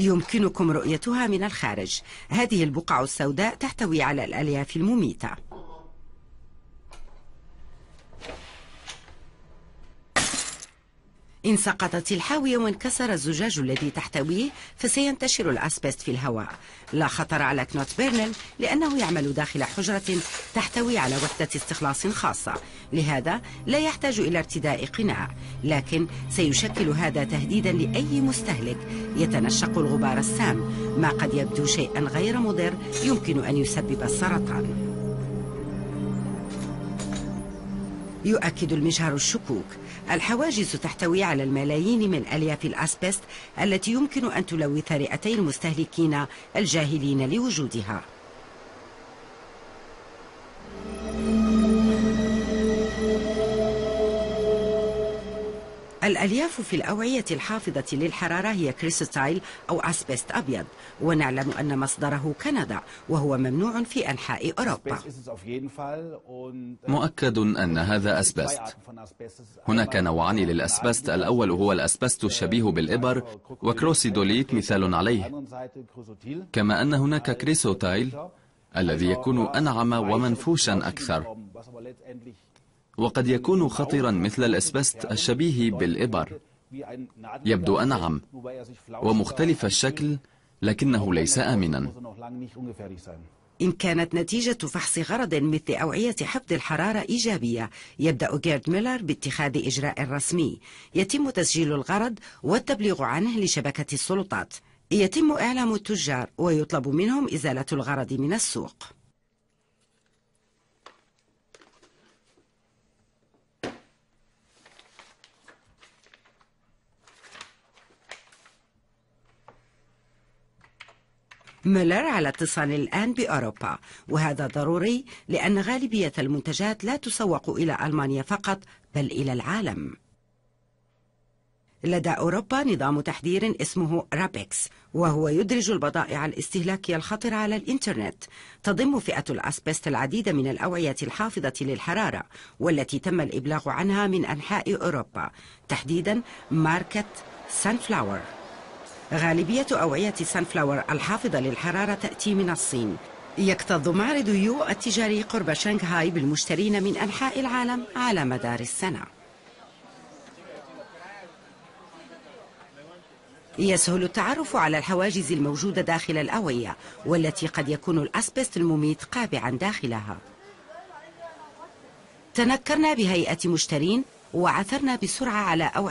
يمكنكم رؤيتها من الخارج. هذه البقع السوداء تحتوي على الألياف المميتة. إن سقطت الحاوية وانكسر الزجاج الذي تحتويه فسينتشر الأسبست في الهواء. لا خطر على كنوت بيرنل لأنه يعمل داخل حجرة تحتوي على وحدة استخلاص خاصة. لهذا لا يحتاج إلى ارتداء قناع لكن سيشكل هذا تهديدا لأي مستهلك يتنشق الغبار السام. ما قد يبدو شيئا غير مضر يمكن أن يسبب السرطان. يؤكد المجهر الشكوك. الحواجز تحتوي على الملايين من ألياف الأسبست التي يمكن أن تلوث رئتي المستهلكين الجاهلين لوجودها. الألياف في الأوعية الحافظة للحرارة هي كريسوتايل أو أسبست أبيض ونعلم أن مصدره كندا وهو ممنوع في أنحاء أوروبا. مؤكد أن هذا أسبست. هناك نوعان للأسبست. الأول هو الأسبست الشبيه بالإبر وكروسيدوليت مثال عليه. كما أن هناك كريسوتايل الذي يكون أنعم ومنفوشا أكثر. وقد يكون خطرا مثل الأسبست الشبيه بالإبر. يبدو أنعم ومختلف الشكل لكنه ليس آمنا. إن كانت نتيجة فحص غرض مثل أوعية حفظ الحرارة إيجابية يبدأ جيرد ميلر باتخاذ إجراء رسمي. يتم تسجيل الغرض والتبليغ عنه لشبكة السلطات. يتم إعلام التجار ويطلب منهم إزالة الغرض من السوق. ميلر على اتصال الآن بأوروبا. وهذا ضروري لأن غالبية المنتجات لا تسوق إلى ألمانيا فقط بل إلى العالم. لدى أوروبا نظام تحذير اسمه رابكس وهو يدرج البضائع الاستهلاكية الخطرة على الإنترنت. تضم فئة الأسبست العديد من الأوعية الحافظة للحرارة والتي تم الإبلاغ عنها من أنحاء أوروبا. تحديدا ماركة سانفلاور. غالبية أوعية سانفلاور الحافظة للحرارة تأتي من الصين. يكتظ معرض يو التجاري قرب شنغهاي بالمشترين من أنحاء العالم على مدار السنة. يسهل التعرف على الحواجز الموجودة داخل الأوعية والتي قد يكون الأسبست المميت قابعا داخلها. تنكرنا بهيئة مشترين وعثرنا بسرعة على أوعية